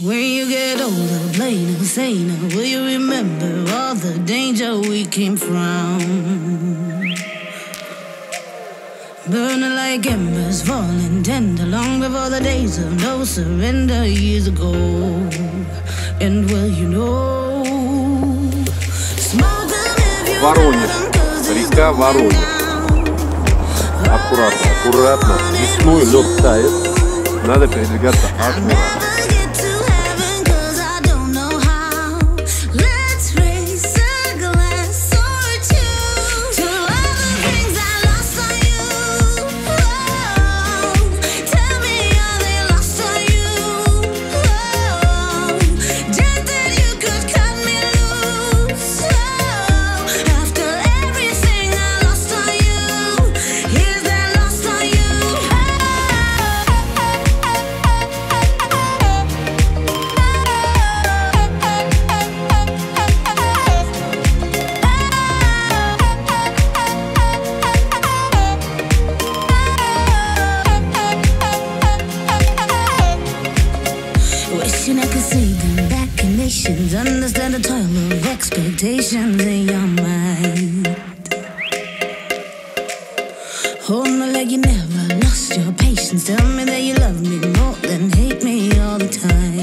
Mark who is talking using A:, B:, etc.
A: When you get older, plainer, saner, will you remember all the danger we came from? Burning like embers, falling tender, long before the days of no surrender years ago. And well, you know, smoke them if you
B: Воронеж.
A: let 'em, 'cause it's
B: Река
A: going
B: Воронеж.
A: down.
B: Аккуратно, аккуратно. Весной лед тает. Надо передвигаться аккуратно.
A: Wishing I could see them back. Understand the toil of expectations in your mind. Hold me like you never lost your patience. Tell me that you love me more than hate me all the time.